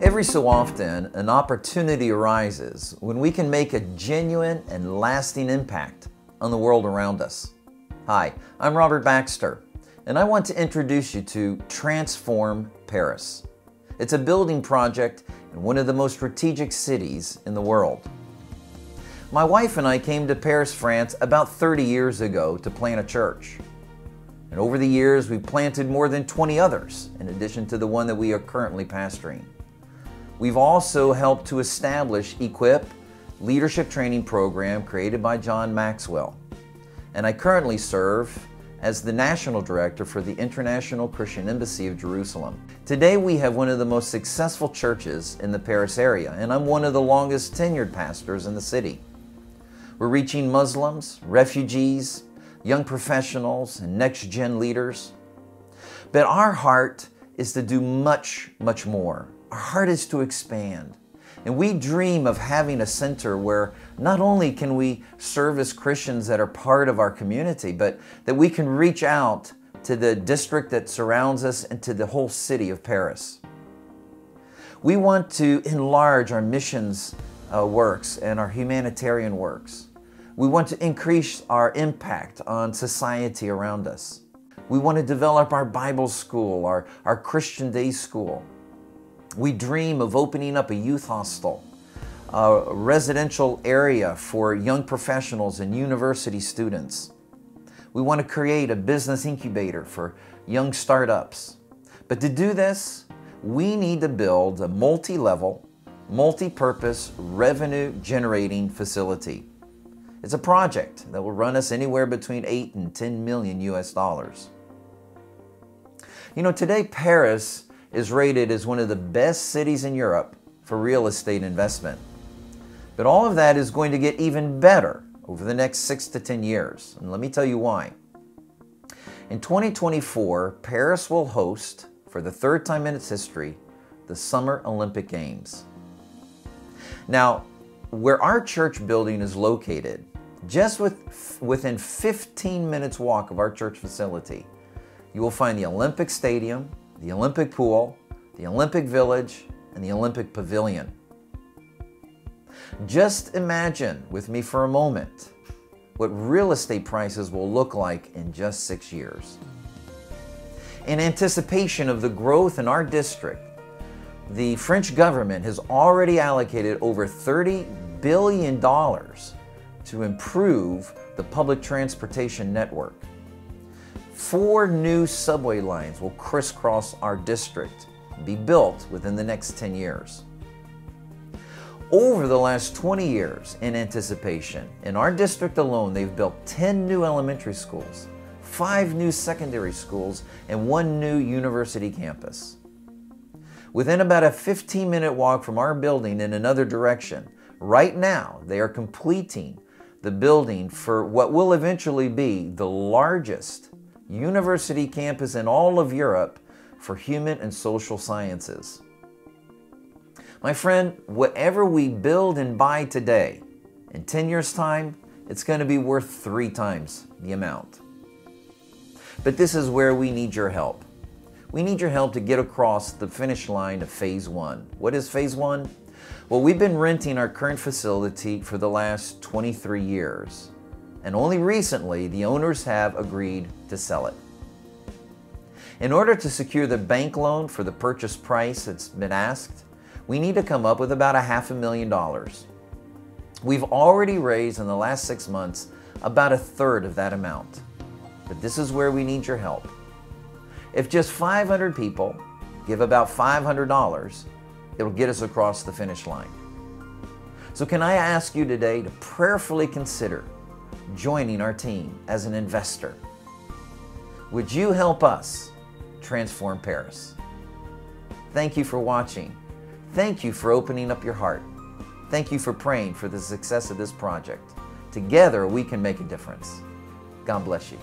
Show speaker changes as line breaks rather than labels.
Every so often, an opportunity arises when we can make a genuine and lasting impact on the world around us. Hi, I'm Robert Baxter, and I want to introduce you to Transform Paris. It's a building project in one of the most strategic cities in the world. My wife and I came to Paris, France about 30 years ago to plant a church. And over the years, we've planted more than 20 others, in addition to the one that we are currently pastoring. We've also helped to establish Equip, leadership training program created by John Maxwell. And I currently serve as the National Director for the International Christian Embassy of Jerusalem. Today we have one of the most successful churches in the Paris area, and I'm one of the longest tenured pastors in the city. We're reaching Muslims, refugees, young professionals, and next gen leaders. But our heart is to do much, much more. Our heart is to expand. And we dream of having a center where not only can we serve as Christians that are part of our community, but that we can reach out to the district that surrounds us and to the whole city of Paris. We want to enlarge our missions uh, works and our humanitarian works. We want to increase our impact on society around us. We want to develop our Bible school, our, our Christian day school. We dream of opening up a youth hostel, a residential area for young professionals and university students. We want to create a business incubator for young startups. But to do this, we need to build a multi-level, multi-purpose revenue generating facility. It's a project that will run us anywhere between 8 and 10 million US dollars. You know, today Paris is rated as one of the best cities in Europe for real estate investment. But all of that is going to get even better over the next 6 to 10 years. And let me tell you why. In 2024, Paris will host, for the third time in its history, the Summer Olympic Games. Now, where our church building is located, just with, within 15 minutes walk of our church facility, you will find the Olympic Stadium, the Olympic Pool, the Olympic Village, and the Olympic Pavilion. Just imagine with me for a moment what real estate prices will look like in just six years. In anticipation of the growth in our district, the French government has already allocated over $30 billion to improve the public transportation network. Four new subway lines will crisscross our district and be built within the next 10 years. Over the last 20 years, in anticipation, in our district alone, they've built 10 new elementary schools, five new secondary schools, and one new university campus. Within about a 15 minute walk from our building in another direction, right now they are completing the building for what will eventually be the largest university campus in all of Europe for human and social sciences. My friend, whatever we build and buy today, in 10 years' time, it's going to be worth three times the amount. But this is where we need your help. We need your help to get across the finish line of phase one. What is phase one? Well, we've been renting our current facility for the last 23 years, and only recently the owners have agreed to sell it. In order to secure the bank loan for the purchase price that's been asked, we need to come up with about a half a million dollars. We've already raised in the last six months about a third of that amount. But this is where we need your help. If just 500 people give about $500, it'll get us across the finish line. So, can I ask you today to prayerfully consider joining our team as an investor? Would you help us transform Paris? Thank you for watching. Thank you for opening up your heart. Thank you for praying for the success of this project. Together, we can make a difference. God bless you.